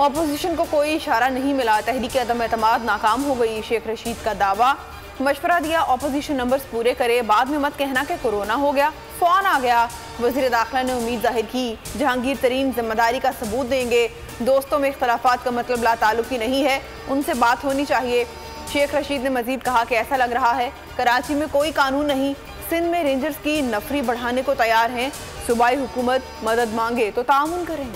Opposition को कोई इशारा नहीं मिला। तहरीक अदम अतमाद नाकाम हो गई। शेख रशीद का दावा, मशवरा दिया अपोजिशन नंबर्स पूरे करे। बाद में मत कहना कि कोरोना हो गया। फ़ोन आ गया। वज़ीर दाखिला ने उम्मीद ज़ाहिर की, जहांगीर तरीन ज़िम्मेदारी का सबूत देंगे। दोस्तों में इख्तलाफात का मतलब ला ताल्लुकी नहीं है। उनसे बात होनी चाहिए। शेख रशीद ने मजीद कहा कि ऐसा लग रहा है, कराची में कोई कानून नहीं। सिंध में रेंजर्स की नफरी बढ़ाने को तैयार हैं। सूबाई हुकूमत मदद मांगे तो ताउन करें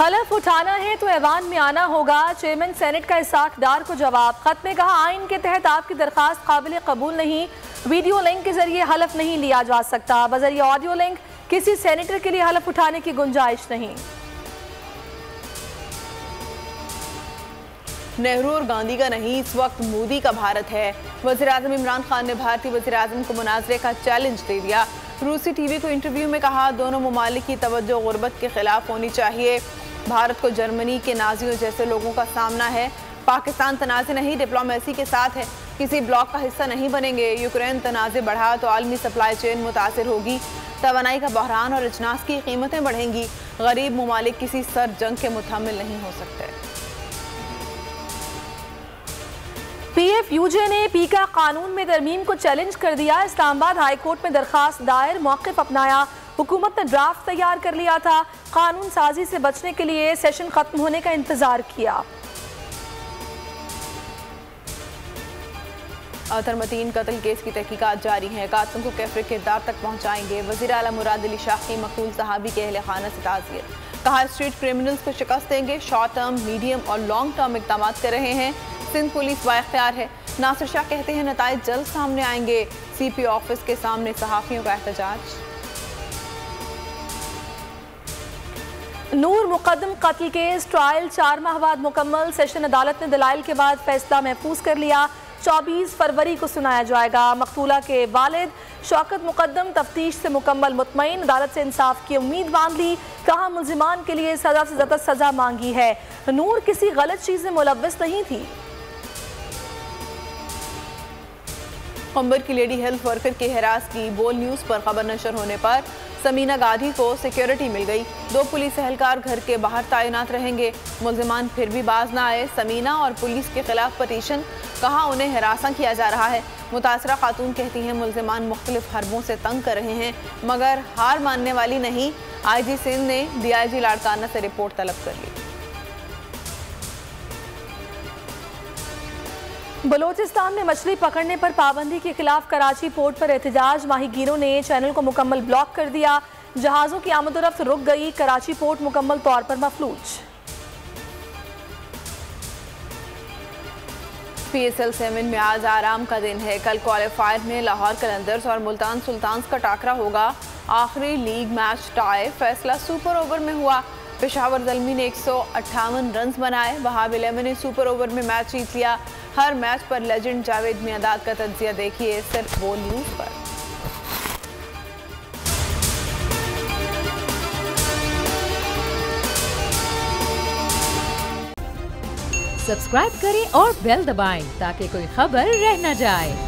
हलफ उठाना है तो ऐवान में आना होगा। चेयरमैन सेनेट का इसाक डार को जवाब। खत में कहा, आइन के तहत आपकी दरखास्त काबिल कबूल नहीं। वीडियो लिंक के ज़रिए हलफ नहीं लिया जा सकता। बजरिए ऑडियो लिंक, किसी सेनेटर के लिए हलफ उठाने की गुंजाइश नहीं। नेहरू और गांधी का नहीं, इस वक्त मोदी का भारत है। वज़ीर अजम इमरान खान ने भारतीय वजी अजम को मुनाजरे का चैलेंज दे दिया। रूसी टीवी को इंटरव्यू में कहा, दोनों ममालिक की तवज्जो गुर्बत के खिलाफ होनी चाहिए। भारत को जर्मनी के नाजियों जैसे लोगों का सामना है। पाकिस्तान तनाज़ नहीं, डिप्लोमेसी के साथ है। किसी ब्लॉक का हिस्सा नहीं बनेंगे। यूक्रेन तनाज़ बढ़ा तो आलमी सप्लाई चेन मुतासर होगी। तोानाई का बहरान और अजनास की कीमतें बढ़ेंगी। गरीब ममालिक किसी सर जंग के मुतमिल नहीं हो सकते। पीएफ यूजे ने पीका कानून में तरमीम को चैलेंज कर दिया। इस्लामाबाद हाईकोर्ट में दरखास्त दायर, मौकफ अपनाया। हुकूमत ने ड्राफ्ट तैयार कर लिया था। कानून साजी से बचने के लिए सेशन खत्म होने का इंतज़ार किया। अतरमतीन कत्ल केस की तहकीकात जारी है। कातलों को कैफरे किरदार तक पहुंचाएँगे। वज़ीर अला मुराद अली शाह की मकबूल सहाबी के अहल खाना से ताजियत कहा स्ट्रीट क्रिमिनल्स को शिकस्त देंगे। शॉर्ट टर्म, मीडियम और लॉन्ग टर्म इकदाम कर रहे हैं। सिंध पुलिस बाख्तियार है। नासिर शाह कहते हैं नतज जल्द सामने आएँगे। सी पी ऑफ़िस के सामने सहाफ़ियों का एहतजाज। नूर मुकदम कत्ल केस, ट्रायल चार माह बाद मुकम्मल, सेशन अदालत ने दलाइल के बाद फैसला महफूज कर लिया। 24 फरवरी को सुनाया जाएगा। मकतूला के वालिद शौकत मुकदम तफ्तीश से मुकम्मल मुतमिन अदालत से इंसाफ की उम्मीद बाँध ली। कहा, मुलजिमान के लिए सजा से ज़्यादा सजा मांगी है। नूर किसी गलत चीज़ में मुलविस नहीं थी। अंबर की लेडी हेल्थ वर्कर के हरास की बोल न्यूज़ पर खबर नशर होने पर समीना गाधी को सिक्योरिटी मिल गई। दो पुलिस एहलकार घर के बाहर तैनात रहेंगे। मुलजमान फिर भी बाज ना आए। समीना और पुलिस के खिलाफ पटिशन, कहा उन्हें हरासा किया जा रहा है। मुतासर खातून कहती हैं, मुलजमान मुख्तलिफ़ हरबों से तंग कर रहे हैं, मगर हार मानने वाली नहीं। आई जी सिंध ने डी आई जी लाड़काना से रिपोर्ट तलब कर ली। बलोचिस्तान में मछली पकड़ने पर पाबंदी के खिलाफ कराची पोर्ट पर एहतजाज माहीगीरों ने चैनल को मुकम्मल ब्लॉक कर दिया। जहाज़ों की आमदोरफ्त रुक गई। कराची पोर्ट मुकम्मल तौर पर मफलूज। पी एस एल सेवन में आज आराम का दिन है। कल क्वालिफायर में लाहौर कलंदर्स और मुल्तान सुल्तान का टाकरा होगा। आखिरी लीग मैच टाई। फैसला सुपर ओवर में हुआ। पेशावर जलमी ने एक सौ अट्ठावन रन बनाए। वहाब इलेवन ने सुपर ओवर में मैच जीत लिया। हर मैच पर लेजेंड जावेद मियादाद का तजिया देखिए सिर्फ़ वो न्यूज़ पर। सब्सक्राइब करें और बेल दबाएँ ताकि कोई खबर रह न जाए।